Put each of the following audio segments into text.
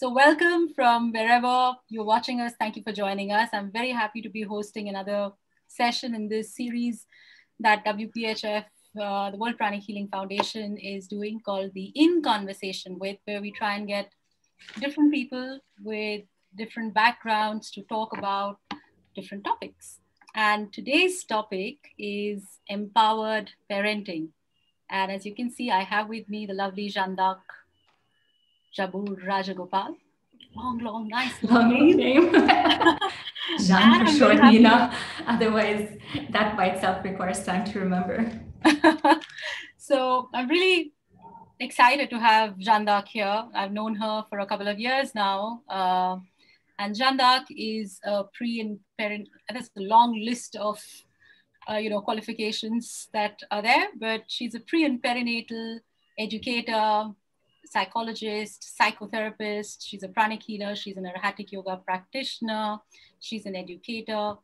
So, welcome from wherever you're watching us. Thank you for joining us. I'm very happy to be hosting another session in this series that WPHF, uh, the World Pranic Healing Foundation, is doing called the In Conversation with, where we try and get different people with different backgrounds to talk about different topics. And today's topic is empowered parenting. And as you can see, I have with me the lovely Jeanne d'Arc Jabbour Rajagopal. Long, long, nice long name. Jeanne for short, Nina. Otherwise, that by itself requires time to remember. so I'm really excited to have Jeanne d'Arc here. I've known her for a couple of years now. Uh, and Jeanne d'Arc is a pre and parent, there's a long list of uh, you know, qualifications that are there, but she's a pre and perinatal educator, psychologist, psychotherapist. She's a pranic healer. She's an arhatic yoga practitioner. She's an educator.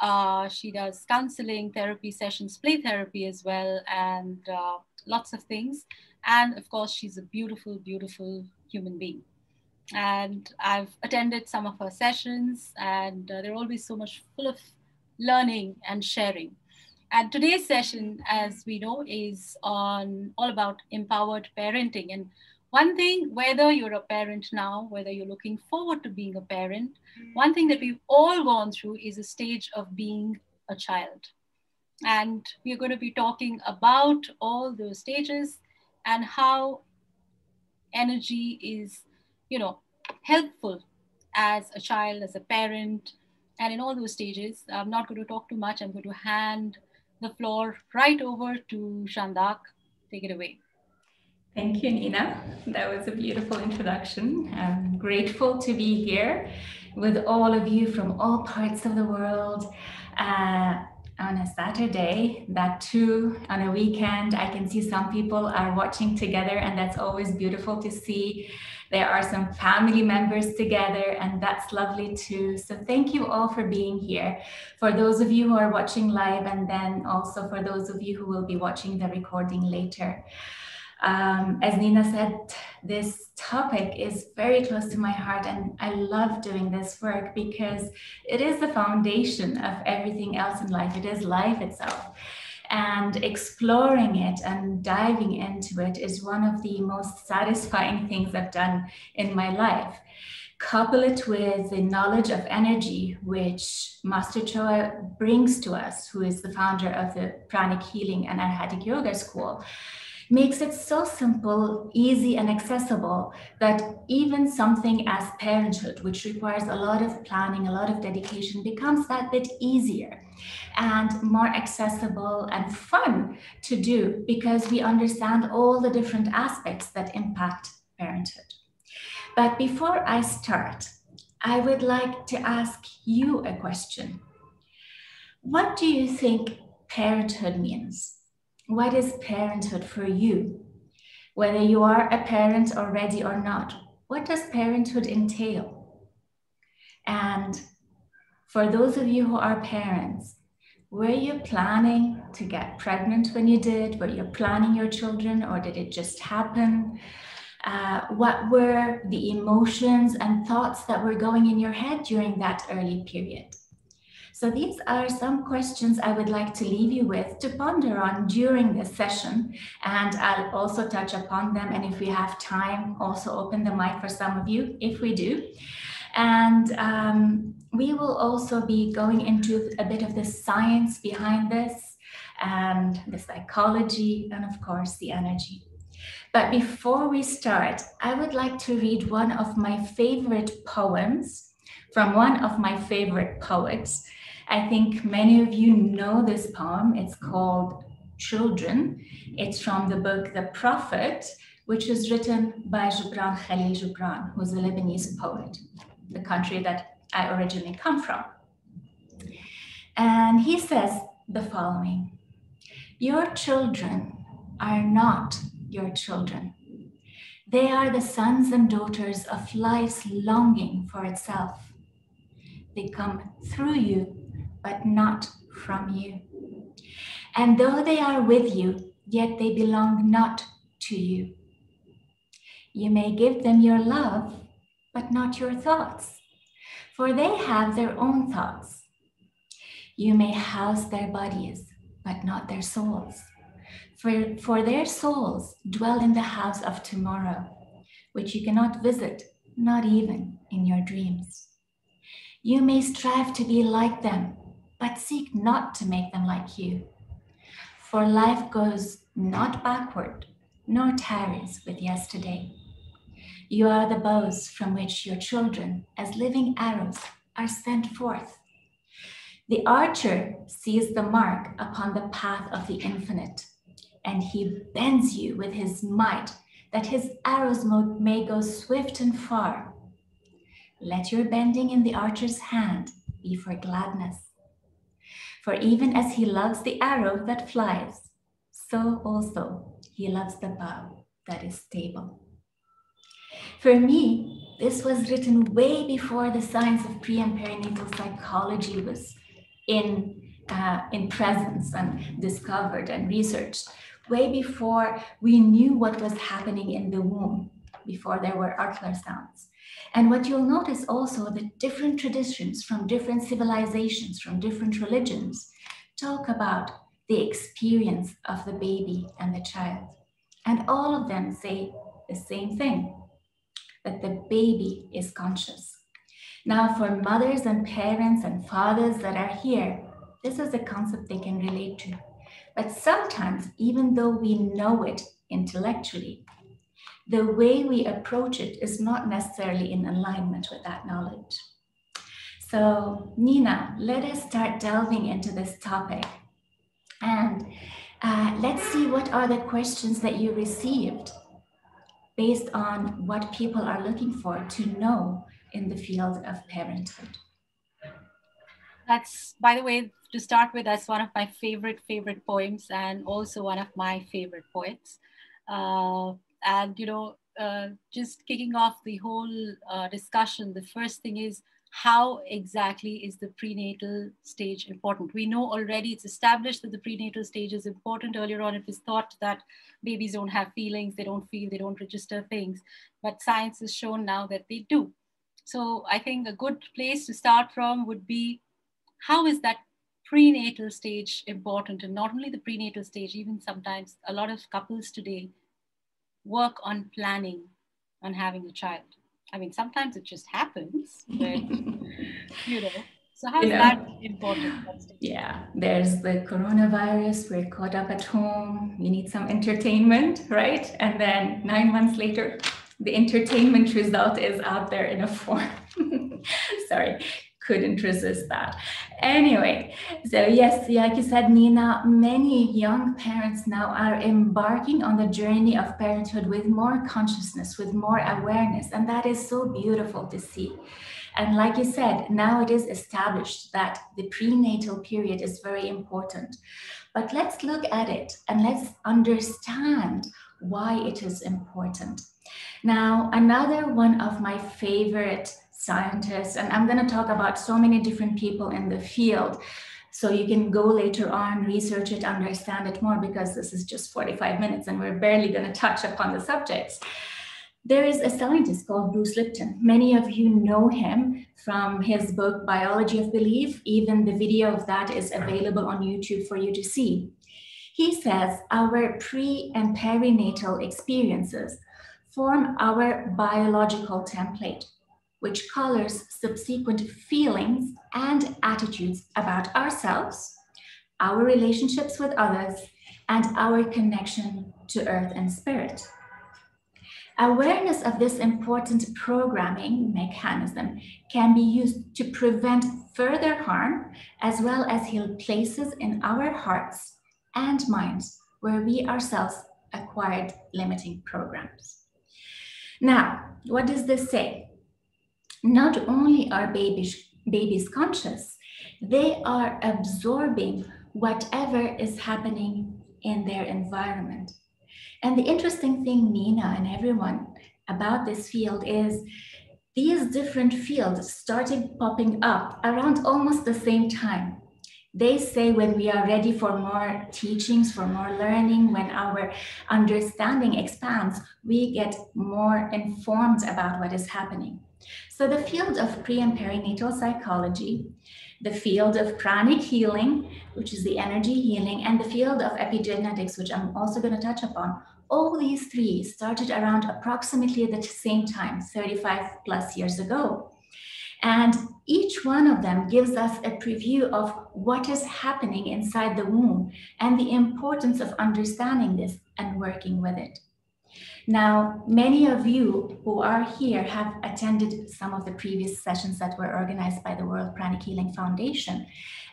Uh, she does counseling, therapy sessions, play therapy as well, and uh, lots of things. And of course, she's a beautiful, beautiful human being. And I've attended some of her sessions, and uh, they're always so much full of learning and sharing. And today's session, as we know, is on all about empowered parenting. And one thing, whether you're a parent now, whether you're looking forward to being a parent, mm. one thing that we've all gone through is a stage of being a child. And we're going to be talking about all those stages and how energy is, you know, helpful as a child, as a parent, and in all those stages. I'm not going to talk too much. I'm going to hand the floor right over to Jeanne d'Arc. Take it away. Thank you, Nina. That was a beautiful introduction. I'm grateful to be here with all of you from all parts of the world. Uh, on a Saturday, that too on a weekend, I can see some people are watching together, and that's always beautiful to see. There are some family members together, and that's lovely too. So, thank you all for being here. For those of you who are watching live, and then also for those of you who will be watching the recording later. Um, as Nina said, this topic is very close to my heart, and I love doing this work because it is the foundation of everything else in life. It is life itself. And exploring it and diving into it is one of the most satisfying things I've done in my life. Couple it with the knowledge of energy, which Master Choa brings to us, who is the founder of the Pranic Healing and Arhatic Yoga School makes it so simple, easy, and accessible that even something as parenthood, which requires a lot of planning, a lot of dedication, becomes that bit easier and more accessible and fun to do because we understand all the different aspects that impact parenthood. But before I start, I would like to ask you a question. What do you think parenthood means? What is parenthood for you? Whether you are a parent already or not, what does parenthood entail? And for those of you who are parents, were you planning to get pregnant when you did? Were you planning your children or did it just happen? Uh, what were the emotions and thoughts that were going in your head during that early period? So these are some questions I would like to leave you with to ponder on during this session. And I'll also touch upon them. And if we have time, also open the mic for some of you, if we do. And um, we will also be going into a bit of the science behind this and the psychology and of course the energy. But before we start, I would like to read one of my favorite poems from one of my favorite poets, I think many of you know this poem. It's called Children. It's from the book The Prophet, which was written by Gibran Khalil Gibran, who's a Lebanese poet, the country that I originally come from. And he says the following Your children are not your children. They are the sons and daughters of life's longing for itself. They come through you but not from you. And though they are with you, yet they belong not to you. You may give them your love, but not your thoughts, for they have their own thoughts. You may house their bodies, but not their souls. For, for their souls dwell in the house of tomorrow, which you cannot visit, not even in your dreams. You may strive to be like them, but seek not to make them like you. For life goes not backward, nor tarries with yesterday. You are the bows from which your children, as living arrows, are sent forth. The archer sees the mark upon the path of the infinite, and he bends you with his might that his arrows may go swift and far. Let your bending in the archer's hand be for gladness. For even as he loves the arrow that flies, so also he loves the bow that is stable. For me, this was written way before the science of pre and perinatal psychology was in, uh, in presence and discovered and researched, way before we knew what was happening in the womb, before there were ultrasounds. And what you'll notice also the different traditions from different civilizations, from different religions, talk about the experience of the baby and the child. And all of them say the same thing that the baby is conscious. Now, for mothers and parents and fathers that are here, this is a concept they can relate to. But sometimes, even though we know it intellectually, the way we approach it is not necessarily in alignment with that knowledge. So, Nina, let us start delving into this topic. And uh, let's see what are the questions that you received based on what people are looking for to know in the field of parenthood. That's, by the way, to start with, that's one of my favorite, favorite poems and also one of my favorite poets. Uh, and, you know, uh, just kicking off the whole uh, discussion, the first thing is how exactly is the prenatal stage important? We know already it's established that the prenatal stage is important. Earlier on, it was thought that babies don't have feelings, they don't feel, they don't register things. But science has shown now that they do. So I think a good place to start from would be how is that prenatal stage important? And not only the prenatal stage, even sometimes a lot of couples today work on planning on having a child. I mean, sometimes it just happens, but you know. So how is you know, that important? Yeah, there's the coronavirus. We're caught up at home. We need some entertainment, right? And then nine months later, the entertainment result is out there in a form. Sorry, couldn't resist that. Anyway, so yes, like you said, Nina, many young parents now are embarking on the journey of parenthood with more consciousness, with more awareness, and that is so beautiful to see. And like you said, now it is established that the prenatal period is very important. But let's look at it and let's understand why it is important. Now, another one of my favorite scientists, and I'm going to talk about so many different people in the field. So you can go later on, research it, understand it more, because this is just 45 minutes and we're barely going to touch upon the subjects. There is a scientist called Bruce Lipton. Many of you know him from his book, Biology of Belief. Even the video of that is available on YouTube for you to see. He says our pre and perinatal experiences form our biological template which colors subsequent feelings and attitudes about ourselves, our relationships with others, and our connection to earth and spirit. Awareness of this important programming mechanism can be used to prevent further harm as well as heal places in our hearts and minds where we ourselves acquired limiting programs. Now, what does this say? Not only are babies, babies conscious, they are absorbing whatever is happening in their environment. And the interesting thing, Nina and everyone, about this field is these different fields started popping up around almost the same time. They say when we are ready for more teachings, for more learning, when our understanding expands, we get more informed about what is happening. So, the field of pre and perinatal psychology, the field of pranic healing, which is the energy healing, and the field of epigenetics, which I'm also going to touch upon, all these three started around approximately at the same time, 35 plus years ago. And each one of them gives us a preview of what is happening inside the womb and the importance of understanding this and working with it. Now, many of you who are here have attended some of the previous sessions that were organized by the World Pranic Healing Foundation,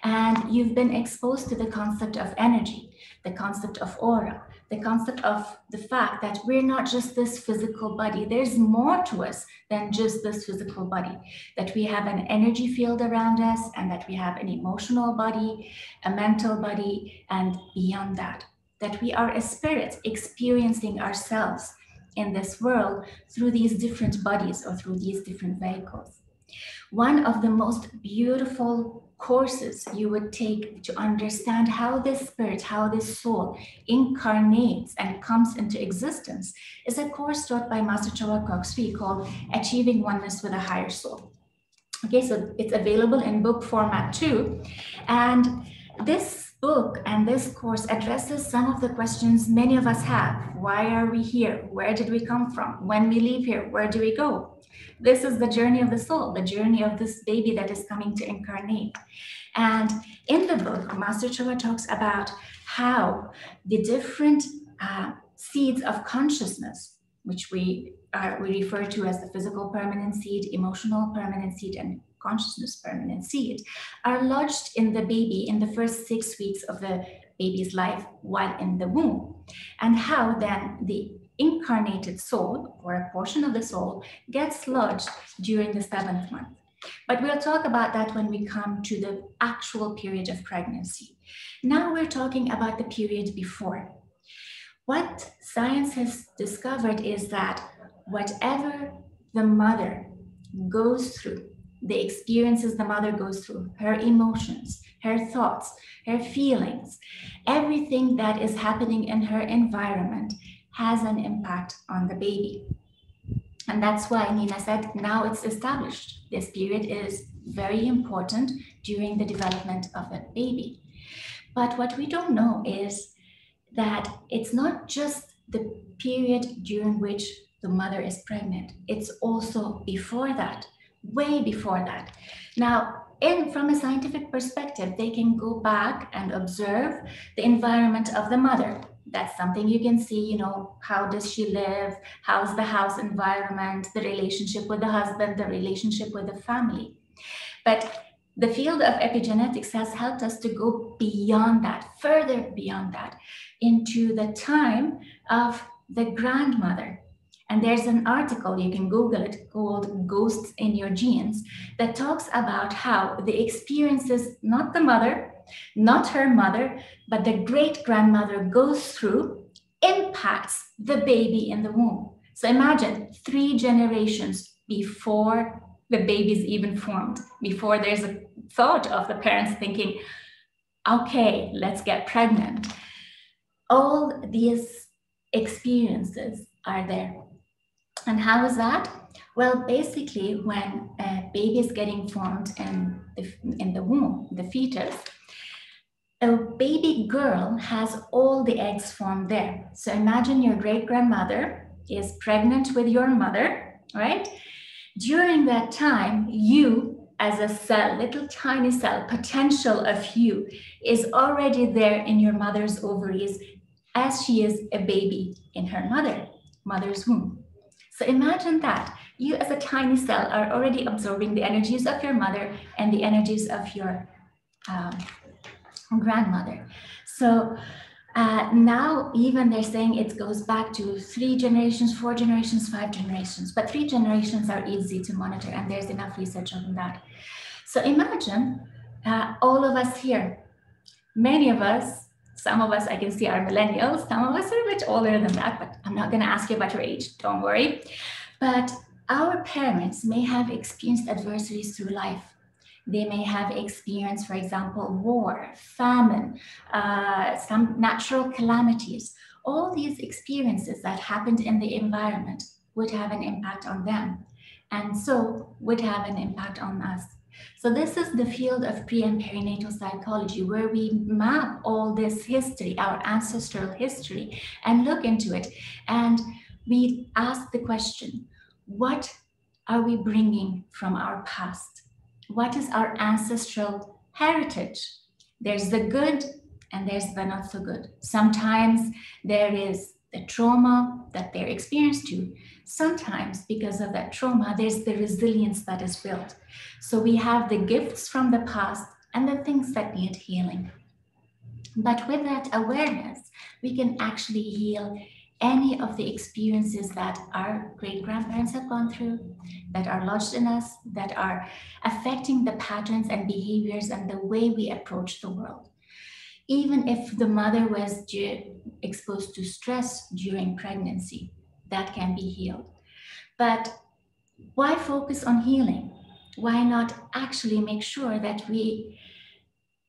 and you've been exposed to the concept of energy, the concept of aura, the concept of the fact that we're not just this physical body. There's more to us than just this physical body, that we have an energy field around us and that we have an emotional body, a mental body, and beyond that, that we are a spirit experiencing ourselves in this world through these different bodies or through these different vehicles. One of the most beautiful courses you would take to understand how this spirit, how this soul incarnates and comes into existence is a course taught by Master Choa Kok Sui called Achieving Oneness with a Higher Soul. Okay, so it's available in book format too. And this book and this course addresses some of the questions many of us have. Why are we here? Where did we come from? When we leave here, where do we go? This is the journey of the soul, the journey of this baby that is coming to incarnate. And in the book, Master Choa talks about how the different uh, seeds of consciousness, which we, uh, we refer to as the physical permanent seed, emotional permanent seed, and consciousness permanent seed, are lodged in the baby in the first six weeks of the baby's life while in the womb. And how then the incarnated soul or a portion of the soul gets lodged during the seventh month. But we'll talk about that when we come to the actual period of pregnancy. Now we're talking about the period before. What science has discovered is that whatever the mother goes through, the experiences the mother goes through, her emotions, her thoughts, her feelings, everything that is happening in her environment has an impact on the baby. And that's why Nina said now it's established. This period is very important during the development of a baby. But what we don't know is that it's not just the period during which the mother is pregnant, it's also before that, way before that. Now, in from a scientific perspective, they can go back and observe the environment of the mother. That's something you can see you know how does she live? How's the house environment? The relationship with the husband the relationship with the family. But the field of epigenetics has helped us to go beyond that further beyond that into the time of the grandmother and there's an article, you can Google it, called Ghosts in Your Genes, that talks about how the experiences, not the mother, not her mother, but the great grandmother goes through impacts the baby in the womb. So imagine three generations before the baby's even formed, before there's a thought of the parents thinking, okay, let's get pregnant. All these experiences are there. And how is that? Well, basically, when a baby is getting formed in the, in the womb, the fetus, a baby girl has all the eggs formed there. So imagine your great grandmother is pregnant with your mother, right? During that time, you as a cell, little tiny cell, potential of you is already there in your mother's ovaries as she is a baby in her mother, mother's womb. So imagine that you as a tiny cell are already absorbing the energies of your mother and the energies of your um, grandmother. So uh, now even they're saying it goes back to three generations, four generations, five generations, but three generations are easy to monitor and there's enough research on that. So imagine uh, all of us here, many of us, some of us I can see are millennials, some of us are a bit older than that, but I'm not gonna ask you about your age, don't worry. But our parents may have experienced adversities through life They may have experienced, for example, war, famine, uh, some natural calamities. All these experiences that happened in the environment would have an impact on them, and so would have an impact on us. So this is the field of pre and perinatal psychology where we map all this history, our ancestral history, and look into it. And we ask the question, what are we bringing from our past? What is our ancestral heritage? There's the good and there's the not so good. Sometimes there is the trauma that they're experienced to. Sometimes, because of that trauma, there's the resilience that is built. So we have the gifts from the past and the things that need healing. But with that awareness, we can actually heal any of the experiences that our great grandparents have gone through, that are lodged in us, that are affecting the patterns and behaviors and the way we approach the world. Even if the mother was exposed to stress during pregnancy, that can be healed. But why focus on healing? Why not actually make sure that we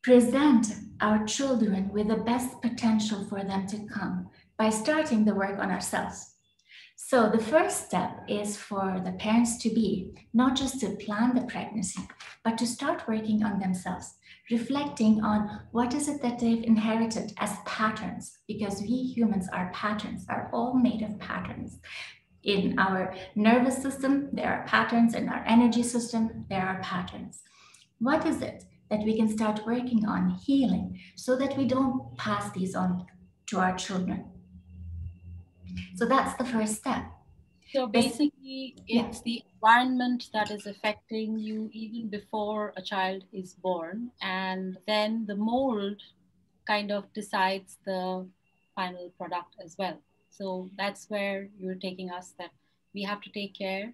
present our children with the best potential for them to come by starting the work on ourselves? So the first step is for the parents to be not just to plan the pregnancy, but to start working on themselves, reflecting on what is it that they've inherited as patterns, because we humans are patterns, are all made of patterns. In our nervous system, there are patterns. In our energy system, there are patterns. What is it that we can start working on healing so that we don't pass these on to our children? So that's the first step. So basically, it's yeah. the environment that is affecting you even before a child is born, and then the mold kind of decides the final product as well. So that's where you're taking us that we have to take care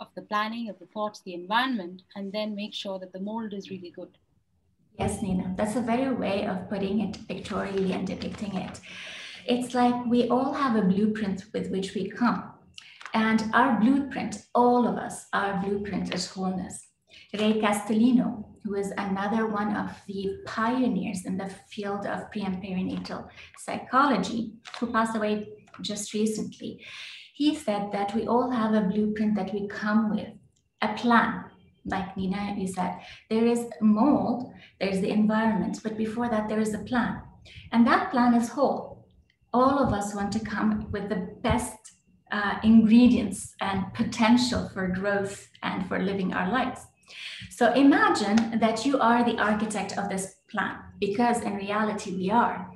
of the planning, of the thoughts, the environment, and then make sure that the mold is really good. Yes, Nina, that's a very way of putting it pictorially and depicting it. It's like we all have a blueprint with which we come. And our blueprint, all of us, our blueprint is wholeness. Ray Castellino, who is another one of the pioneers in the field of pre and perinatal psychology, who passed away just recently, he said that we all have a blueprint that we come with, a plan. Like Nina, you said, there is mold, there's the environment, but before that, there is a plan. And that plan is whole all of us want to come with the best uh, ingredients and potential for growth and for living our lives. So imagine that you are the architect of this plan, because in reality we are.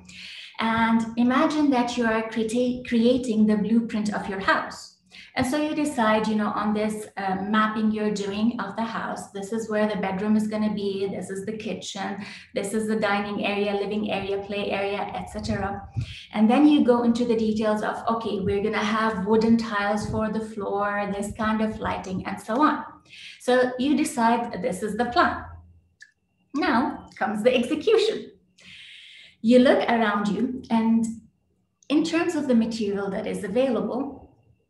And imagine that you are creating the blueprint of your house. And so you decide, you know, on this uh, mapping you're doing of the house, this is where the bedroom is going to be, this is the kitchen, this is the dining area, living area, play area, etc. And then you go into the details of, okay, we're going to have wooden tiles for the floor, this kind of lighting, and so on. So you decide this is the plan. Now comes the execution. You look around you, and in terms of the material that is available,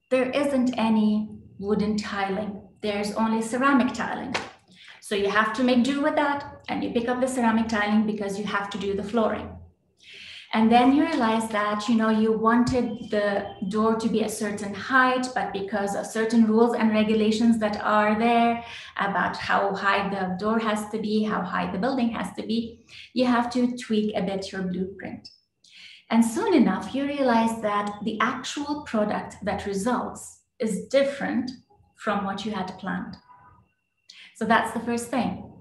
there isn't any wooden tiling. There's only ceramic tiling. So you have to make do with that and you pick up the ceramic tiling because you have to do the flooring. And then you realize that, you know, you wanted the door to be a certain height, but because of certain rules and regulations that are there about how high the door has to be, how high the building has to be, you have to tweak a bit your blueprint. And soon enough, you realize that the actual product that results is different from what you had planned. So that's the first thing.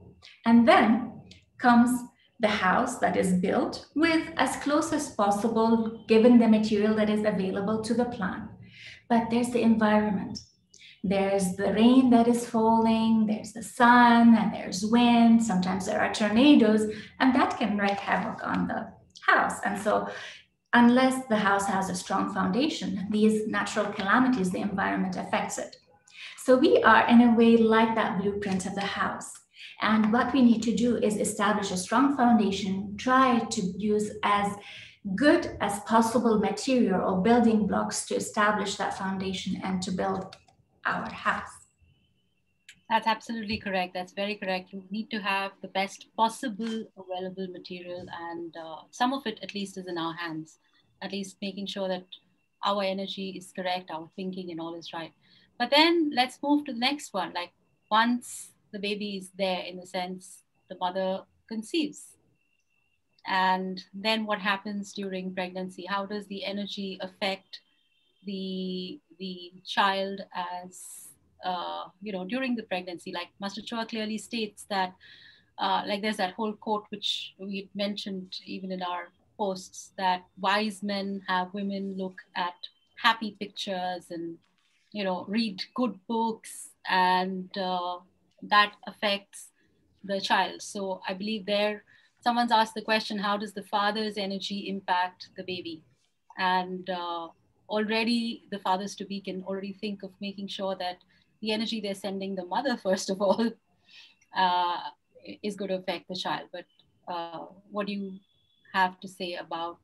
And then comes the house that is built with as close as possible, given the material that is available to the plan. But there's the environment. There's the rain that is falling, there's the sun, and there's wind. Sometimes there are tornadoes, and that can wreak havoc on the house. And so unless the house has a strong foundation, these natural calamities, the environment affects it. So we are in a way like that blueprint of the house. And what we need to do is establish a strong foundation, try to use as good as possible material or building blocks to establish that foundation and to build our house. That's absolutely correct. That's very correct. You need to have the best possible available material, and uh, some of it, at least, is in our hands. At least making sure that our energy is correct, our thinking and all is right. But then let's move to the next one. Like once the baby is there, in the sense the mother conceives, and then what happens during pregnancy? How does the energy affect the the child as uh, you know, during the pregnancy. Like Master Choa clearly states that, uh, like there's that whole quote which we mentioned even in our posts that wise men have women look at happy pictures and, you know, read good books, and uh, that affects the child. So I believe there, someone's asked the question, how does the father's energy impact the baby? And uh, already the fathers to be can already think of making sure that the energy they're sending the mother, first of all, uh, is going to affect the child. But uh, what do you have to say about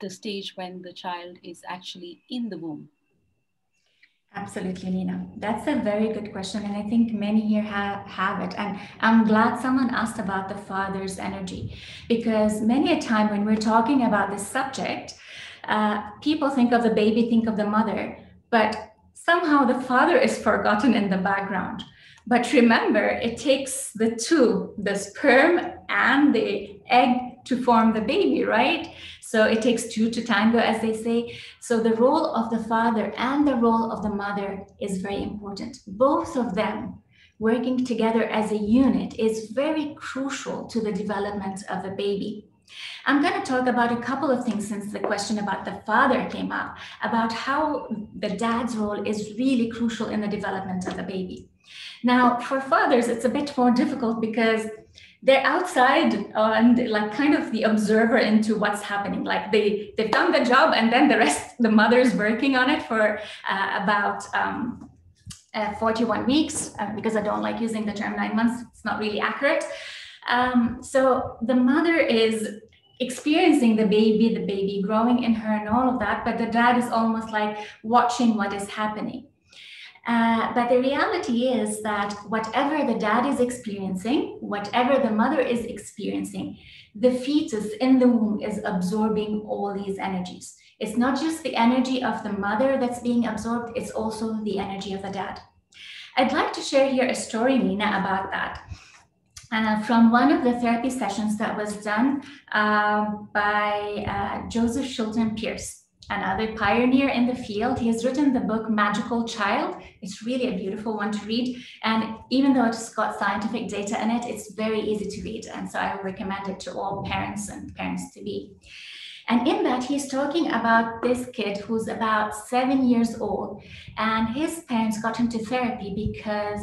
the stage when the child is actually in the womb? Absolutely, Nina. That's a very good question. And I think many here have, have it. And I'm glad someone asked about the father's energy because many a time when we're talking about this subject, uh, people think of the baby, think of the mother. But somehow the father is forgotten in the background. But remember, it takes the two, the sperm and the egg to form the baby, right? So it takes two to tango, as they say. So the role of the father and the role of the mother is very important. Both of them working together as a unit is very crucial to the development of the baby. I'm going to talk about a couple of things since the question about the father came up, about how the dad's role is really crucial in the development of the baby. Now, for fathers, it's a bit more difficult because they're outside and like kind of the observer into what's happening. Like they they've done the job, and then the rest, the mother's working on it for uh, about um, uh, 41 weeks. Uh, because I don't like using the term nine months; it's not really accurate. Um, so the mother is experiencing the baby, the baby growing in her, and all of that, but the dad is almost like watching what is happening. Uh, but the reality is that whatever the dad is experiencing, whatever the mother is experiencing, the fetus in the womb is absorbing all these energies. It's not just the energy of the mother that's being absorbed, it's also the energy of the dad. I'd like to share here a story, Nina, about that uh, from one of the therapy sessions that was done uh, by uh, Joseph Chilton Pearce, another pioneer in the field. He has written the book Magical Child. It's really a beautiful one to read. And even though it's got scientific data in it, it's very easy to read. And so I recommend it to all parents and parents to be. And in that, he's talking about this kid who's about seven years old, and his parents got him to therapy because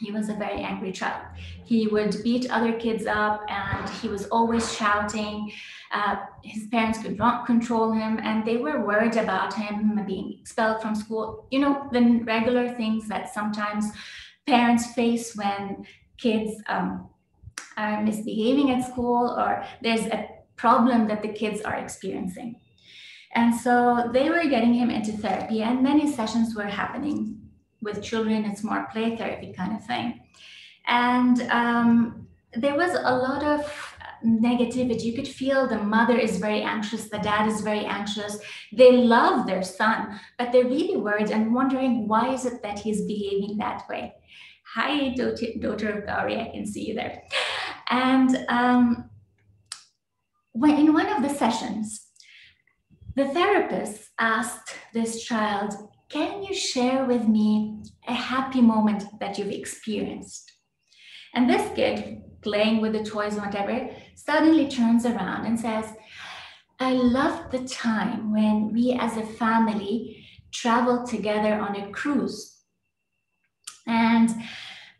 he was a very angry child. He would beat other kids up and he was always shouting. Uh, his parents could not control him and they were worried about him being expelled from school. You know, the regular things that sometimes parents face when kids um, are misbehaving at school or there's a problem that the kids are experiencing. And so they were getting him into therapy, and many sessions were happening with children, it's more play therapy kind of thing. And um, there was a lot of negativity. You could feel the mother is very anxious, the dad is very anxious. They love their son, but they're really worried and wondering why is it that he's behaving that way. Hi, daughter of Gauri, I can see you there. And um, when in one of the sessions, the therapist asked this child, can you share with me a happy moment that you've experienced? And this kid, playing with the toys or whatever, suddenly turns around and says, I love the time when we as a family traveled together on a cruise. And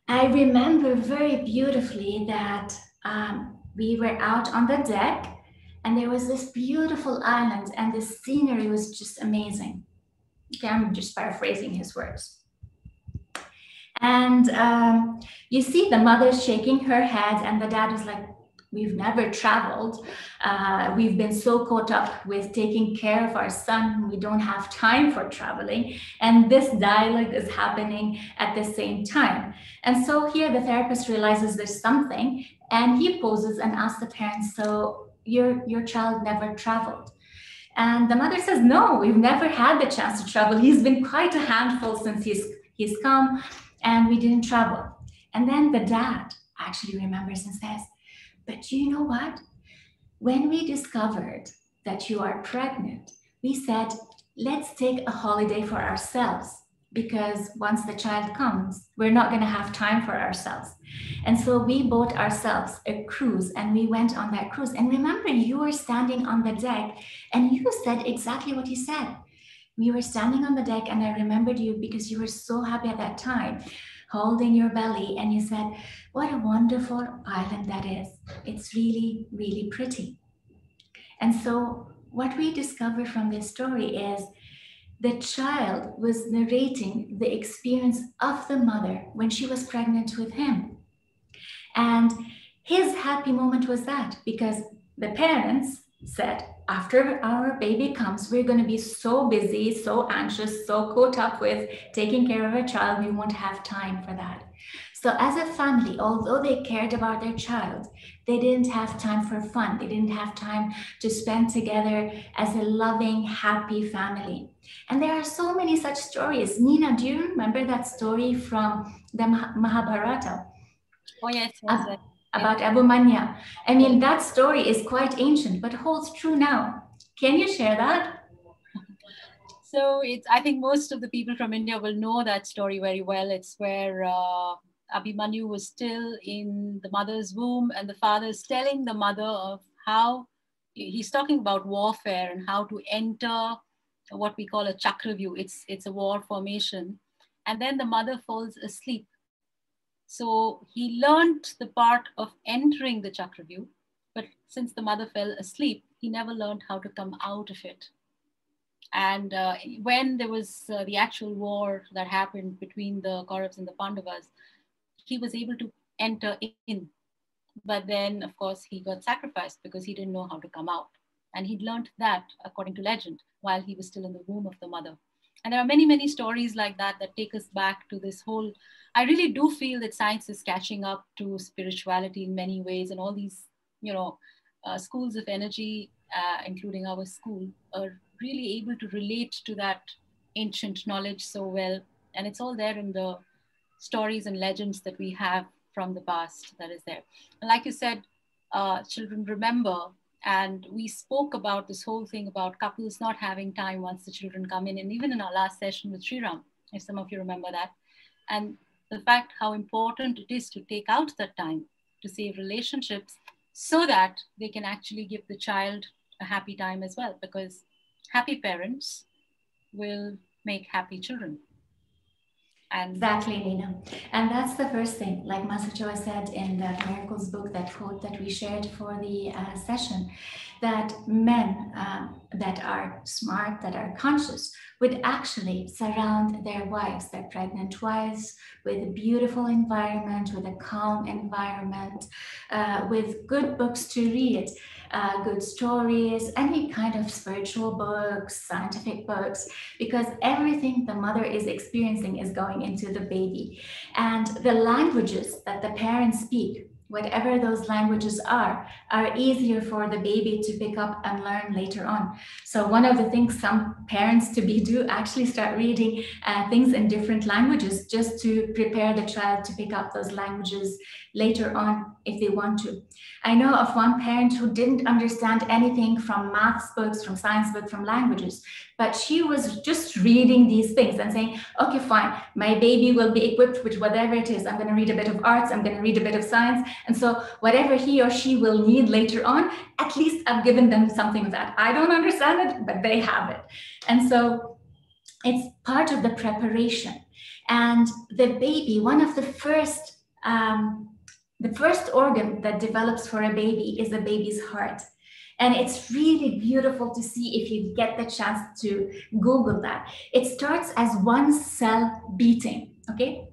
I remember very beautifully that um, we were out on the deck and there was this beautiful island and the scenery was just amazing. Okay, I'm just paraphrasing his words. And um, you see the mother shaking her head, and the dad is like, We've never traveled. Uh, we've been so caught up with taking care of our son, we don't have time for traveling. And this dialogue is happening at the same time. And so here the therapist realizes there's something and he poses and asks the parents, So your, your child never traveled? And the mother says, No, we've never had the chance to travel. He's been quite a handful since he's, he's come, and we didn't travel. And then the dad actually remembers and says, but you know what? When we discovered that you are pregnant, we said, let's take a holiday for ourselves because once the child comes, we're not going to have time for ourselves. And so we bought ourselves a cruise and we went on that cruise. And remember, you were standing on the deck and you said exactly what you said. We were standing on the deck and I remembered you because you were so happy at that time holding your belly and you said, What a wonderful island that is. It's really, really pretty. And so, what we discover from this story is the child was narrating the experience of the mother when she was pregnant with him. And his happy moment was that because the parents said, after our baby comes, we're going to be so busy, so anxious, so caught up with taking care of a child, we won't have time for that. So, as a family, although they cared about their child, they didn't have time for fun. They didn't have time to spend together as a loving, happy family. And there are so many such stories. Nina, do you remember that story from the Mahabharata? Oh, yes. yes, yes about Abhimanyu. I mean, that story is quite ancient, but holds true now. Can you share that? So it's, I think most of the people from India will know that story very well. It's where uh, Abhimanyu was still in the mother's womb and the father is telling the mother of how he's talking about warfare and how to enter what we call a chakravyuh. It's, it's a war formation. And then the mother falls asleep so he learned the part of entering the Chakravyuh, but since the mother fell asleep, he never learned how to come out of it. And uh, when there was uh, the actual war that happened between the Kauravas and the Pandavas, he was able to enter in. But then, of course, he got sacrificed because he didn't know how to come out. And he'd learned that, according to legend, while he was still in the womb of the mother. And there are many, many stories like that that take us back to this whole I really do feel that science is catching up to spirituality in many ways, and all these, you know, uh, schools of energy, uh, including our school, are really able to relate to that ancient knowledge so well. And it's all there in the stories and legends that we have from the past that is there. And like you said, uh, children remember. And we spoke about this whole thing about couples not having time once the children come in. And even in our last session with Sriram, if some of you remember that. And the fact how important it is to take out that time to save relationships so that they can actually give the child a happy time as well because happy parents will make happy children and exactly nina. And that's the first thing like Master said in the miracles book that quote that we shared for the uh, session that men uh, that are smart that are conscious would actually surround their wives, their pregnant wives, with a beautiful environment, with a calm environment, uh, with good books to read, uh, good stories, any kind of spiritual books, scientific books, because everything the mother is experiencing is going into the baby. And the languages that the parents speak whatever those languages are, are easier for the baby to pick up and learn later on. So one of the things some parents to be do actually start reading uh, things in different languages just to prepare the child to pick up those languages later on if they want to. I know of one parent who didn't understand anything from maths books, from science books, from languages, but she was just reading these things and saying, okay, fine, my baby will be equipped with whatever it is. I'm going to read a bit of arts, I'm going to read a bit of science. And so, whatever he or she will need later on, at least I've given them something that. I don't understand it, but they have it. And so, it's part of the preparation. And the baby, one of the first um, the first organ that develops for a baby is the baby's heart. And it's really beautiful to see if you get the chance to Google that. It starts as one cell beating, okay?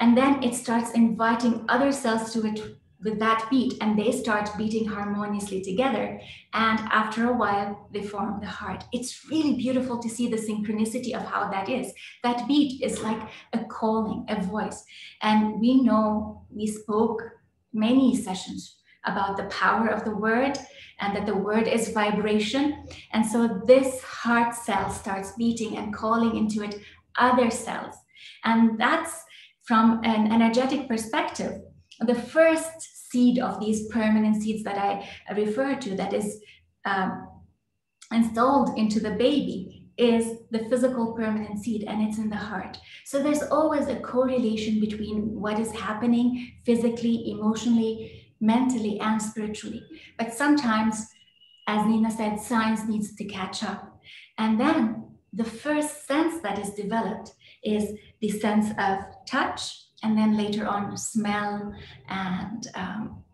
And then it starts inviting other cells to it with that beat and they start beating harmoniously together. And after a while, they form the heart. It's really beautiful to see the synchronicity of how that is. That beat is like a calling, a voice. And we know we spoke many sessions about the power of the word and that the word is vibration. And so this heart cell starts beating and calling into it other cells. And that's from an energetic perspective. The first seed of these permanent seeds that I refer to, that is um, installed into the baby, is the physical permanent seed and it's in the heart. So there's always a correlation between what is happening physically, emotionally, mentally, and spiritually. But sometimes, as Nina said, science needs to catch up. And then the first sense that is developed is the sense of touch, and then later on, smell and um,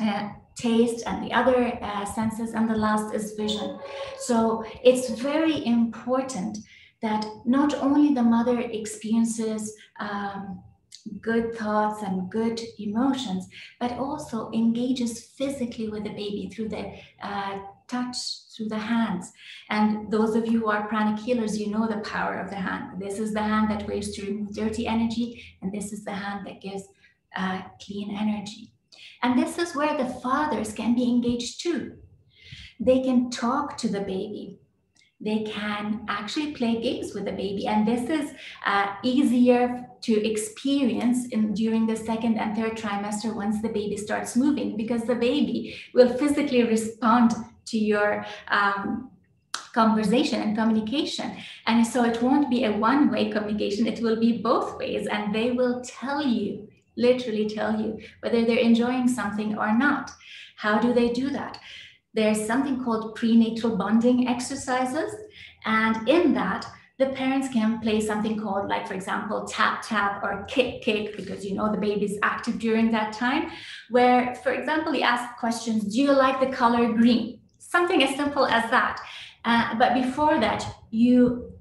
uh, taste and the other uh, senses, and the last is vision. So it's very important that not only the mother experiences um, good thoughts and good emotions, but also engages physically with the baby through the uh, touch through the hands. And those of you who are pranic healers, you know the power of the hand. This is the hand that waves to remove dirty energy, and this is the hand that gives uh, clean energy. And this is where the fathers can be engaged too. They can talk to the baby. They can actually play games with the baby. And this is uh, easier to experience in, during the second and third trimester once the baby starts moving, because the baby will physically respond to your um, conversation and communication. And so it won't be a one way communication, it will be both ways. And they will tell you, literally tell you, whether they're enjoying something or not. How do they do that? There's something called prenatal bonding exercises. And in that, the parents can play something called like for example tap tap or kick kick because you know the baby is active during that time where for example you ask questions do you like the color green something as simple as that. Uh, but before that, you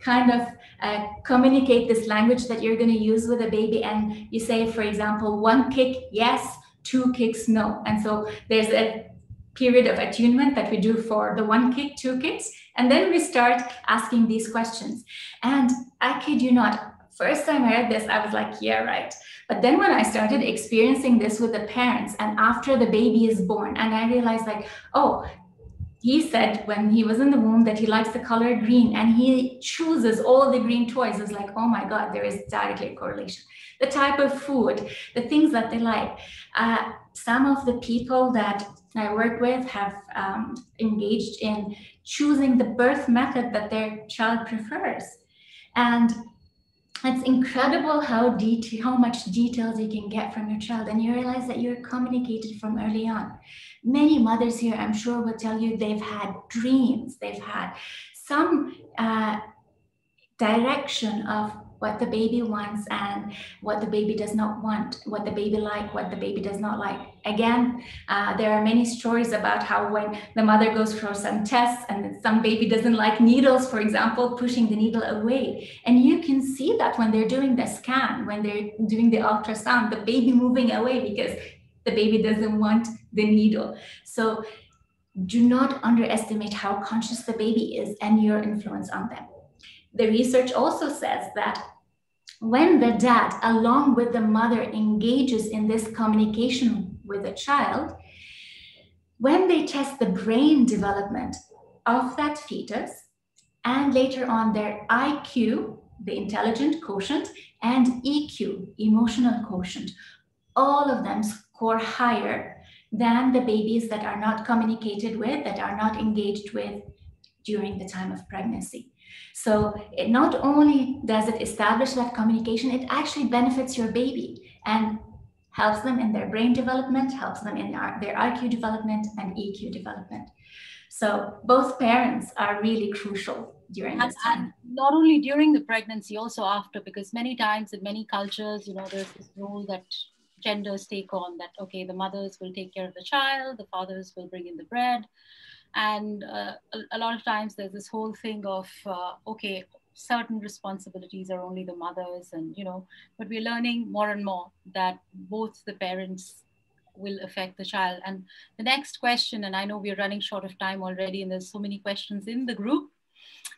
kind of uh, communicate this language that you're going to use with a baby, and you say, for example, one kick, yes, two kicks, no. And so there's a period of attunement that we do for the one kick, two kicks, and then we start asking these questions. And I kid you not, first time I heard this, I was like, yeah, right. But then when I started experiencing this with the parents, and after the baby is born, and I realized like, oh, he said when he was in the womb that he likes the color green and he chooses all the green toys. It's like oh my god there is directly a correlation. The type of food the things that they like. Uh, some of the people that i work with have um, engaged in choosing the birth method that their child prefers. And it's incredible how detail, how much details you can get from your child, and you realize that you're communicated from early on. Many mothers here, I'm sure, will tell you they've had dreams, they've had some uh, direction of what the baby wants and what the baby does not want, what the baby like, what the baby does not like. Again, uh, there are many stories about how when the mother goes for some tests and some baby doesn't like needles, for example, pushing the needle away. And you can see that when they're doing the scan, when they're doing the ultrasound, the baby moving away because the baby doesn't want the needle. So do not underestimate how conscious the baby is and your influence on them. The research also says that when the dad, along with the mother, engages in this communication with the child, when they test the brain development of that fetus and later on their IQ, the intelligent quotient, and EQ, emotional quotient, all of them score higher than the babies that are not communicated with, that are not engaged with during the time of pregnancy. So it not only does it establish that communication, it actually benefits your baby and helps them in their brain development, helps them in their IQ development and EQ development. So both parents are really crucial during this time. And not only during the pregnancy, also after, because many times in many cultures, you know, there's this role that genders take on that, okay, the mothers will take care of the child, the fathers will bring in the bread and uh, a, a, lot of times there's this whole thing of uh, okay certain responsibilities are only the mothers and you know but we're learning more and more that both the parents will affect the child. And the next question, and I know we're running short of time already, and there's so many questions in the group,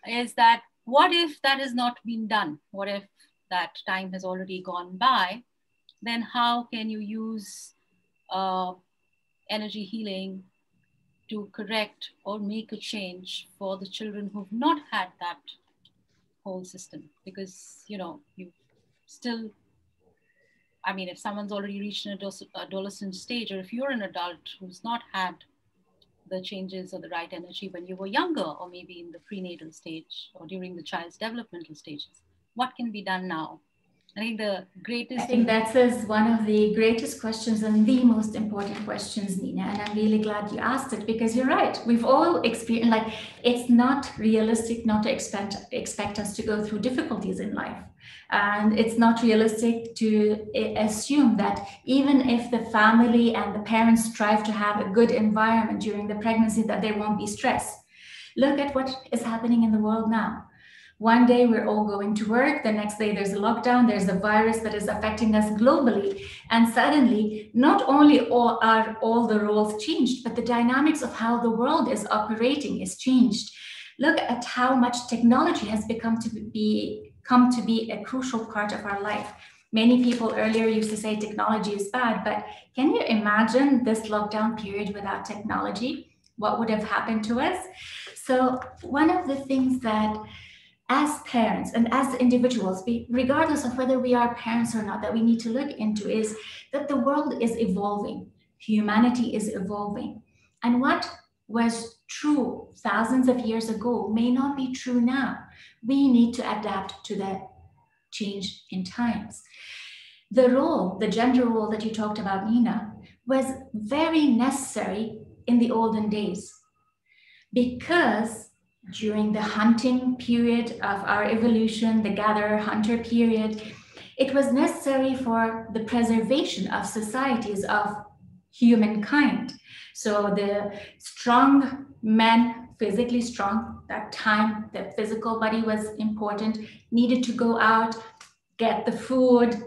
is that what if that has not been done? What if that time has already gone by? Then how can you use uh, energy healing to correct or make a change for the children who've not had that whole system? Because, you know, you still I mean, if someone's already reached an adolescent stage, or if you're an adult who's not had the changes or the right energy when you were younger, or maybe in the prenatal stage or during the child's developmental stages, what can be done now? I think the greatest. I think that is one of the greatest questions and the most important questions, Nina. And I'm really glad you asked it because you're right. We've all experienced, like, it's not realistic not to expect, expect us to go through difficulties in life. And it's not realistic to eh, assume that even if the family and the parents strive to have a good environment during the pregnancy, that there won't be stress. Look at what is happening in the world now. One day we're all going to work, the next day there's a lockdown, there's a virus that is affecting us globally. And suddenly, not only all are all the roles changed, but the dynamics of how the world is operating is changed. Look at how much technology has become to be come to be a crucial part of our life. Many people earlier used to say technology is bad, but can you imagine this lockdown period without technology? What would have happened to us? So, one of the things that as parents and as individuals, regardless of whether we are parents or not, that we need to look into is that the world is evolving, humanity is evolving. And what was true thousands of years ago may not be true now. We need to adapt to the change in times. The role, the gender role that you talked about, Nina, was very necessary in the olden days because during the hunting period of our evolution, the gatherer hunter period, it was necessary for the preservation of societies of humankind. So the strong men, physically strong, that time the physical body was important, needed to go out, get the food,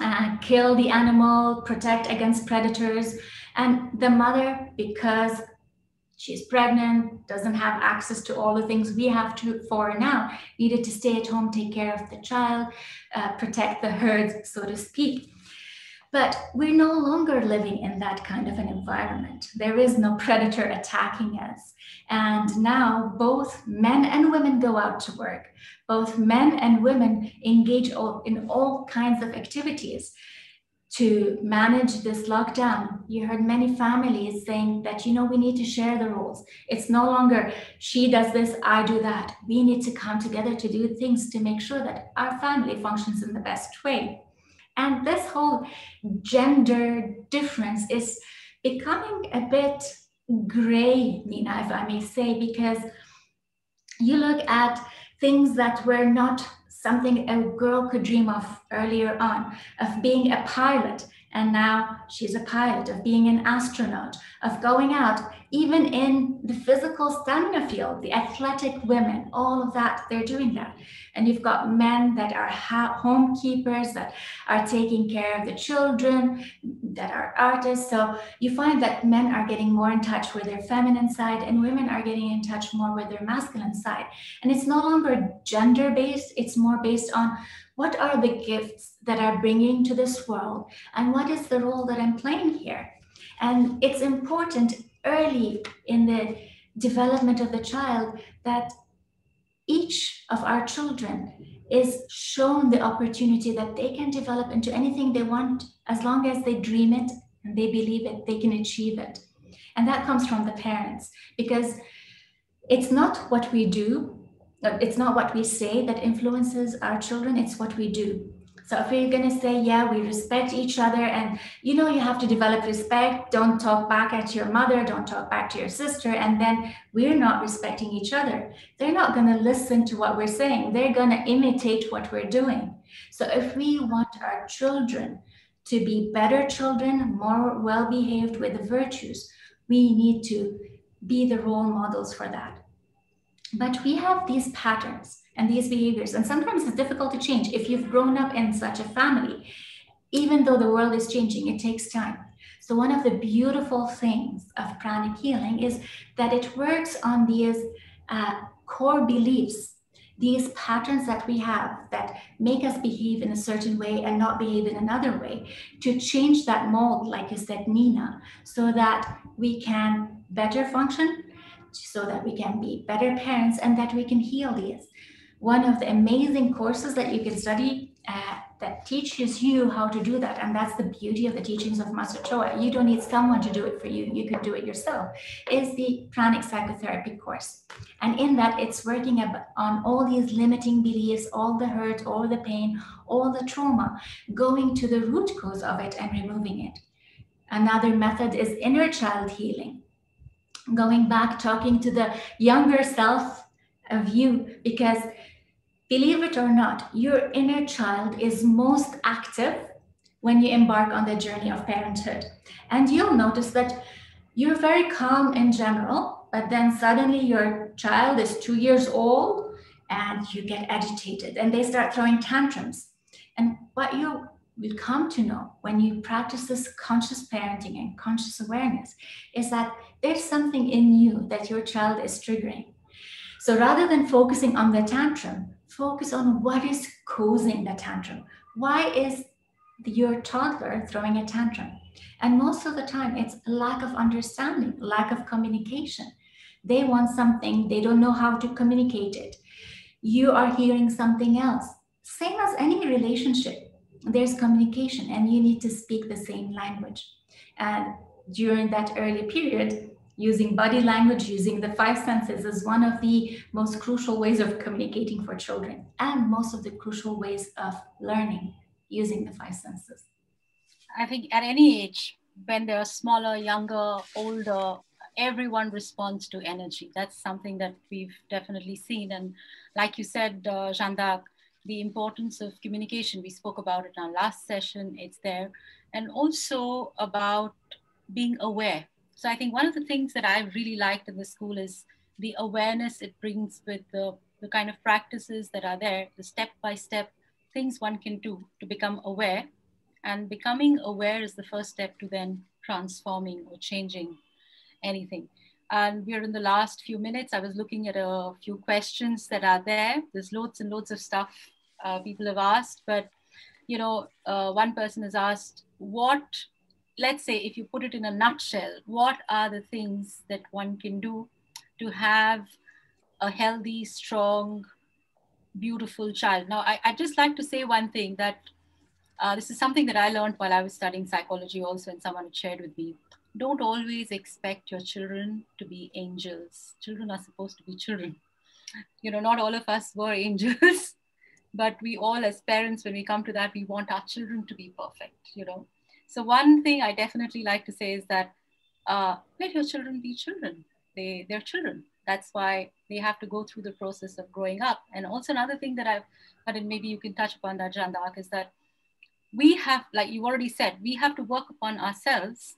uh, kill the animal, protect against predators. And the mother, because she's pregnant, doesn't have access to all the things we have to for now, needed to stay at home, take care of the child, uh, protect the herd, so to speak. But we're no longer living in that kind of an environment. There is no predator attacking us. And now both men and women go out to work. Both men and women engage in all kinds of activities to manage this lockdown. You heard many families saying that, you know, we need to share the roles. It's no longer she does this, I do that. We need to come together to do things to make sure that our family functions in the best way. And this whole gender difference is becoming a bit gray, Nina, if I may say, because you look at things that were not something a girl could dream of earlier on, of being a pilot, and now she's a pilot, of being an astronaut, of going out, even in the physical stamina field, the athletic women, all of that, they're doing that. And you've got men that are ha- home keepers, that are taking care of the children, that are artists. So you find that men are getting more in touch with their feminine side, and women are getting in touch more with their masculine side. And it's no longer gender based, it's more based on what are the gifts that are bringing to this world? And what is the role that i'm playing here? And it's important early in the development of the child that each of our children is shown the opportunity that they can develop into anything they want as long as they dream it and they believe it they can achieve it. And that comes from the parents because it's not what we do it's not what we say that influences our children, it's what we do. So if we're going to say, yeah, we respect each other, and you know, you have to develop respect, don't talk back at your mother, don't talk back to your sister, and then we're not respecting each other, they're not going to listen to what we're saying. They're going to imitate what we're doing. So if we want our children to be better children, more well behaved with the virtues, we need to be the role models for that. But we have these patterns and these behaviors, and sometimes it's difficult to change. If you've grown up in such a family, even though the world is changing, it takes time. So, one of the beautiful things of pranic healing is that it works on these uh, core beliefs, these patterns that we have that make us behave in a certain way and not behave in another way, to change that mold, like you said, Nina, so that we can better function, so that we can be better parents, and that we can heal these. One of the amazing courses that you can study uh, that teaches you how to do that. And that's the beauty of the teachings of Master Choa. You don't need someone to do it for you. You can do it yourself. Is the pranic psychotherapy course. And in that, it's working on all these limiting beliefs, all the hurt, all the pain, all the trauma, going to the root cause of it and removing it. Another method is inner child healing. Going back, talking to the younger self of you, because Believe it or not, your inner child is most active when you embark on the journey of parenthood. And you'll notice that you're very calm in general, but then suddenly your child is two years old and you get agitated and they start throwing tantrums. And what you will come to know when you practice this conscious parenting and conscious awareness is that there's something in you that your child is triggering. So rather than focusing on the tantrum, focus on what is causing the tantrum. Why is your toddler throwing a tantrum? And most of the time, it's lack of understanding, lack of communication. They want something, they don't know how to communicate it. You are hearing something else. Same as any relationship, there's communication, and you need to speak the same language. And during that early period, using body language, using the five senses is one of the most crucial ways of communicating for children and most of the crucial ways of learning using the five senses. I think at any age, when they're smaller, younger, older, everyone responds to energy. That's something that we've definitely seen. And like you said, uh, Jeanne d'Arc, the importance of communication, we spoke about it in our last session, it's there. And also about being aware so I think one of the things that I really liked in the school is the awareness it brings with the, the kind of practices that are there, the step by step things one can do to become aware. And becoming aware is the first step to then transforming or changing anything. And we're in the last few minutes. I was looking at a few questions that are there. There's loads and loads of stuff uh, people have asked, but you know, uh, one person has asked, what let's say if you put it in a nutshell what are the things that one can do to have a healthy strong beautiful child? Now I, I just like to say one thing that uh, this is something that i learned while i was studying psychology also and someone shared with me. Don't always expect your children to be angels. Children are supposed to be children. You know not all of us were angels but we all as parents when we come to that we want our children to be perfect you know so one thing I definitely like to say is that uh, let your children be children. They, they're children. That's why they have to go through the process of growing up. And also another thing that I've, and maybe you can touch upon that, Jeanne d'Arc, is that we have, like you already said, we have to work upon ourselves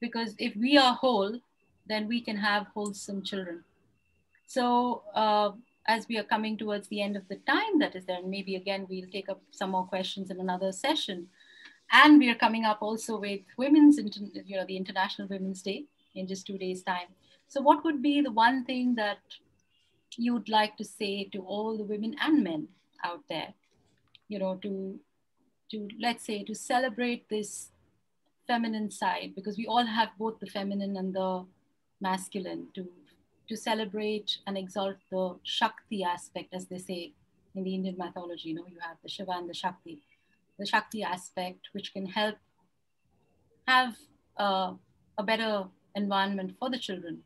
because if we are whole, then we can have wholesome children. So uh, as we are coming towards the end of the time that is there, and maybe again, we'll take up some more questions in another session and we are coming up also with women's you know the international women's day in just two days time. So what would be the one thing that you would like to say to all the women and men out there? You know to to let's say to celebrate this feminine side because we all have both the feminine and the masculine to to celebrate and exalt the shakti aspect as they say in the indian mythology. You know you have the shiva and the shakti the Shakti aspect, which can help have uh, a better environment for the children,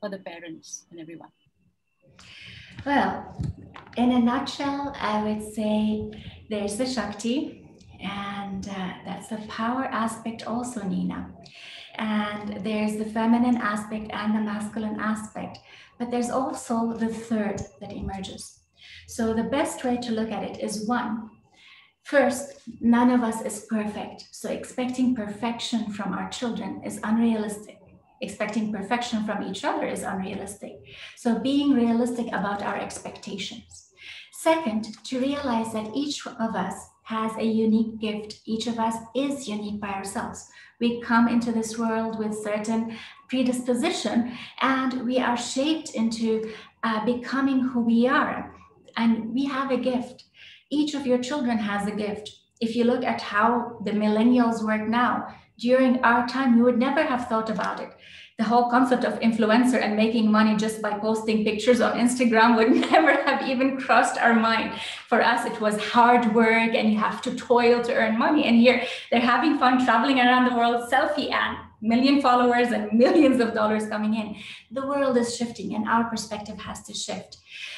for the parents, and everyone? Well, in a nutshell, I would say there's the Shakti, and uh, that's the power aspect, also, Nina. And there's the feminine aspect and the masculine aspect. But there's also the third that emerges. So, the best way to look at it is one, First, none of us is perfect. So expecting perfection from our children is unrealistic. Expecting perfection from each other is unrealistic. So being realistic about our expectations. Second, to realize that each of us has a unique gift. Each of us is unique by ourselves. We come into this world with certain predisposition and we are shaped into uh, becoming who we are. And we have a gift. Each of your children has a gift. If you look at how the millennials work now, during our time, you would never have thought about it the whole concept of influencer and making money just by posting pictures on Instagram would never have even crossed our mind. For us, it was hard work and you have to toil to earn money. And here they're having fun traveling around the world, selfie and million followers and millions of dollars coming in. The world is shifting and our perspective has to shift.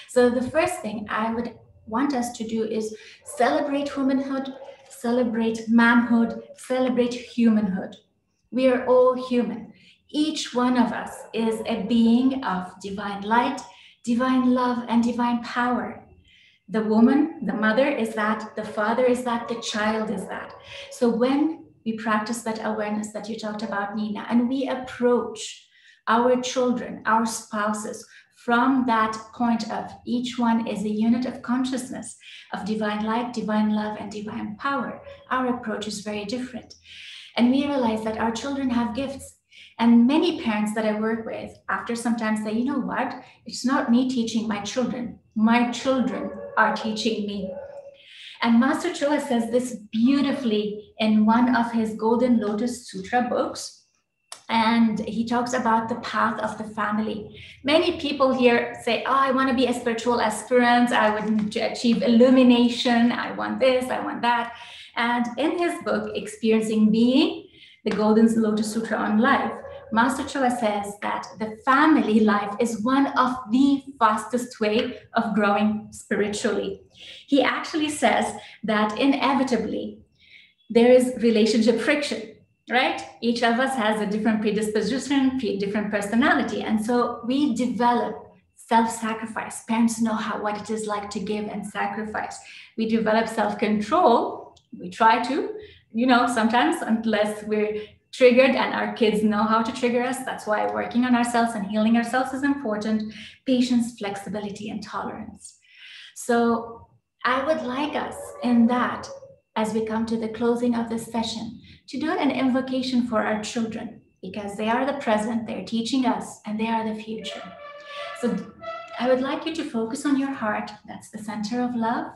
So the first thing I would want us to do is celebrate womanhood, celebrate manhood, celebrate humanhood. We are all human. Each one of us is a being of divine light, divine love, and divine power. The woman, the mother is that, the father is that, the child is that. So when we practice that awareness that you talked about, Nina, and we approach our children, our spouses, from that point of each one is a unit of consciousness of divine light, divine love, and divine power. Our approach is very different. And we realize that our children have gifts and many parents that I work with, after sometimes say, you know what? It's not me teaching my children. My children are teaching me. And Master Choa says this beautifully in one of his Golden Lotus Sutra books. And he talks about the path of the family. Many people here say, Oh, I want to be a spiritual aspirant. I would achieve illumination. I want this, I want that. And in his book, Experiencing Being, the Golden Lotus Sutra on Life, Master Choa says that the family life is one of the fastest way of growing spiritually. He actually says that inevitably there is relationship friction, right? Each of us has a different predisposition, different personality. And so we develop self-sacrifice. Parents know how what it is like to give and sacrifice. We develop self-control. We try to, you know, sometimes unless we're triggered and our kids know how to trigger us. That's why working on ourselves and healing ourselves is important. Patience, flexibility, and tolerance. So I would like us in that, as we come to the closing of this session, to do an invocation for our children because they are the present, they're teaching us, and they are the future. So I would like you to focus on your heart. That's the center of love.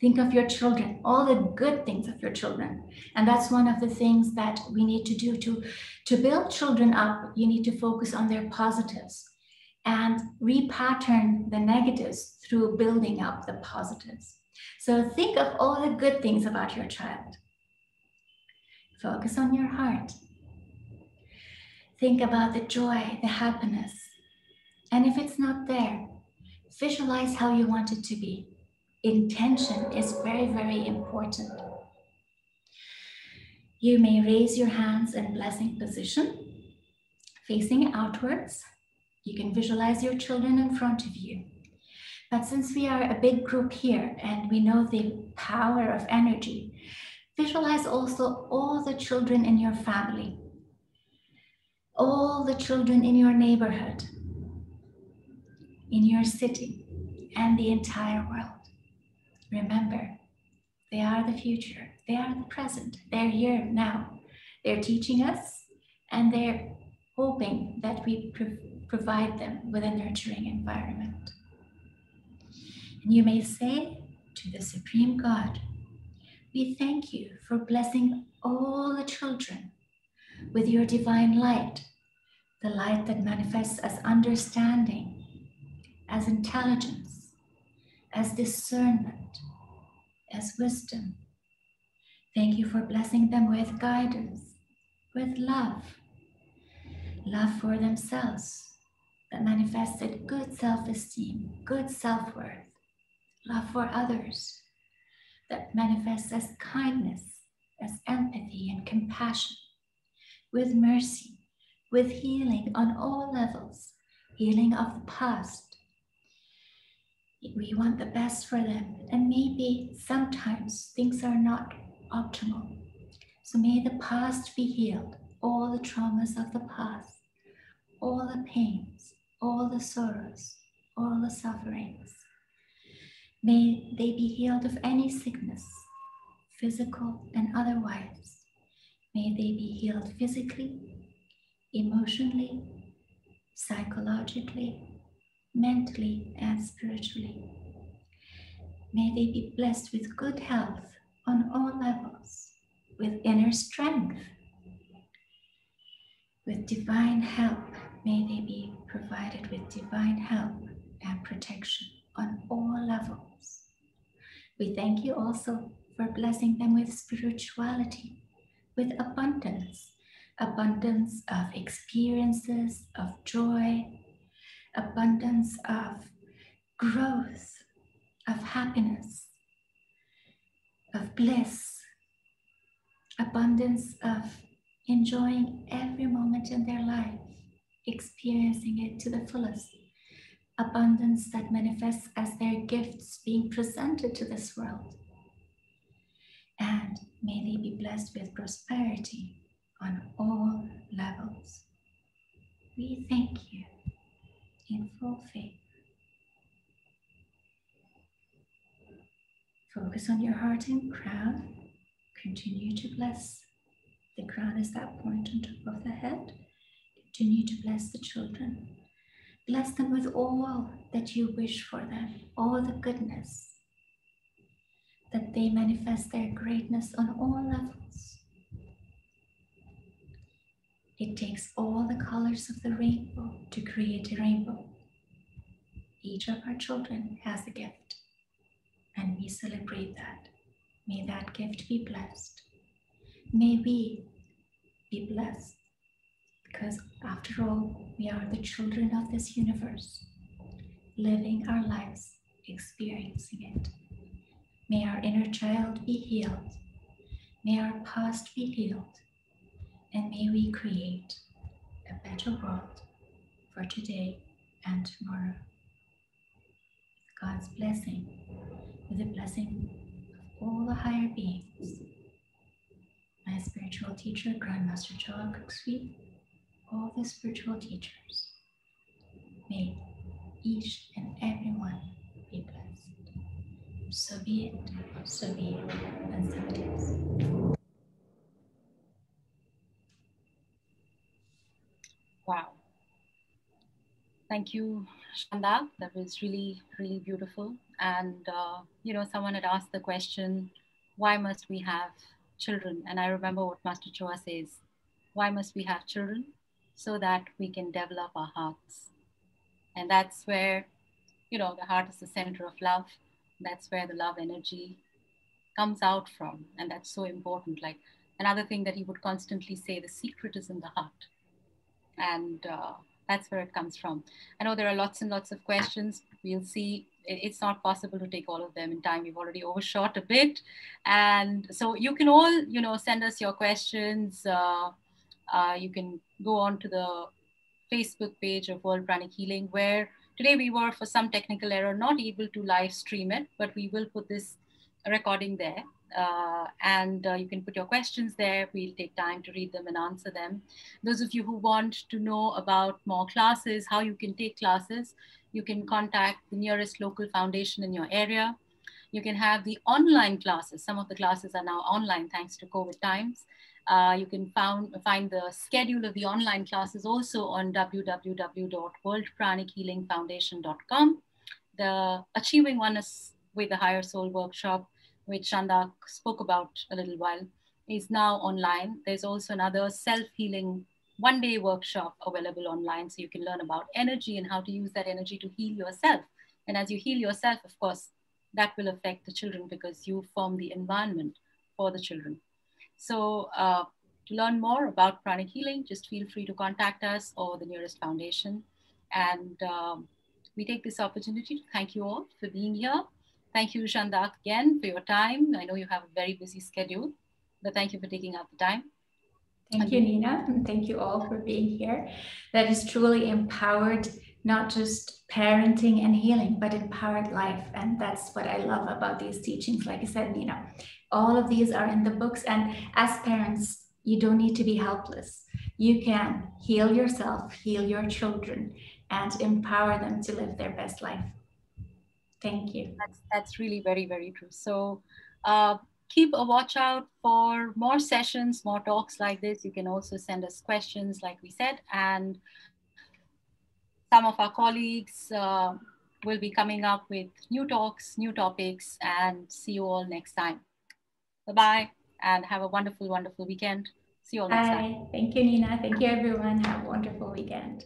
Think of your children, all the good things of your children. And that's one of the things that we need to do to, to build children up. You need to focus on their positives and repattern the negatives through building up the positives. So think of all the good things about your child. Focus on your heart. Think about the joy, the happiness. And if it's not there, visualize how you want it to be intention is very, very important. You may raise your hands in blessing position, facing outwards. You can visualize your children in front of you. But since we are a big group here and we know the power of energy, visualize also all the children in your family, all the children in your neighborhood, in your city, and the entire world. Remember, they are the future, they are the present, they're here now. They're teaching us and they're hoping that we pro- provide them with a nurturing environment. And you may say to the Supreme God, we thank you for blessing all the children with your divine light, the light that manifests as understanding, as intelligence, as discernment, as wisdom. Thank you for blessing them with guidance, with love, love for themselves that manifested good self esteem, good self worth, love for others that manifests as kindness, as empathy and compassion, with mercy, with healing on all levels, healing of the past, we want the best for them. And maybe sometimes things are not optimal. So may the past be healed, all the traumas of the past, all the pains, all the sorrows, all the sufferings. May they be healed of any sickness, physical and otherwise. May they be healed physically, emotionally, psychologically, mentally, and spiritually. May they be blessed with good health on all levels, with inner strength, with divine help. May they be provided with divine help and protection on all levels. We thank you also for blessing them with spirituality, with abundance, abundance of experiences of joy, abundance of growth, of happiness, of bliss, abundance of enjoying every moment in their life, experiencing it to the fullest, abundance that manifests as their gifts being presented to this world. And may they be blessed with prosperity on all levels. We thank you in full faith. Focus on your heart and crown. Continue to bless. The crown is that point on top of the head. Continue to bless the children. Bless them with all that you wish for them, all the goodness, that they manifest their greatness on all levels. It takes all the colors of the rainbow to create a rainbow. Each of our children has a gift and we celebrate that. May that gift be blessed. May we be blessed because, after all, we are the children of this universe, living our lives, experiencing it. May our inner child be healed. May our past be healed. And may we create a better world for today and tomorrow. God's blessing with the blessing of all the higher beings, my spiritual teacher, Grandmaster Choa Sui, all the spiritual teachers. May each and every one be blessed. So be it, so be it, and so it is. Wow. Thank you, Jeanne d'Arc. That was really, really beautiful. And, uh, you know, someone had asked the question, why must we have children? And I remember what Master Choa says why must we have children? So that we can develop our hearts. And that's where, you know, the heart is the center of love. That's where the love energy comes out from. And that's so important. Like another thing that he would constantly say the secret is in the heart. And, uh, that's where it comes from. I know there are lots and lots of questions. We'll see. It's not possible to take all of them in time. We've already overshot a bit. And so you can all, you know, send us your questions. Uh, uh, you can go on to the Facebook page of World Pranic Healing, where today we were, for some technical error, not able to live stream it, but we will put this recording there. Uh, and uh, you can put your questions there. We'll take time to read them and answer them. Those of you who want to know about more classes, how you can take classes, you can contact the nearest local foundation in your area. You can have the online classes. Some of the classes are now online thanks to COVID times. Uh, you can found, find the schedule of the online classes also on www.worldpranichealingfoundation.com. The Achieving Oneness with the Higher Soul workshop which Jeanne d'Arc spoke about a little while, is now online. There's also another self-healing one-day workshop available online. So you can learn about energy and how to use that energy to heal yourself. And as you heal yourself, of course, that will affect the children because you form the environment for the children. So uh, to learn more about pranic healing, just feel free to contact us or the nearest foundation. And um, we take this opportunity to thank you all for being here Thank you, Jeanne d'Arc, again for your time. I know you have a very busy schedule, but thank you for taking out the time. Thank you, Nina, and thank you all for being here. That is truly empowered, not just parenting and healing, but empowered life. And that's what I love about these teachings. Like I said, Nina, all of these are in the books. And as parents, you don't need to be helpless. You can heal yourself, heal your children, and empower them to live their best life. Thank you. That's, that's really very, very true. So uh, keep a watch out for more sessions, more talks like this. You can also send us questions, like we said, and some of our colleagues uh, will be coming up with new talks, new topics, and see you all next time. Bye-bye, and have a wonderful, wonderful weekend. See you all next Bye. time. Thank you, Nina. Thank you, everyone. Have a wonderful weekend.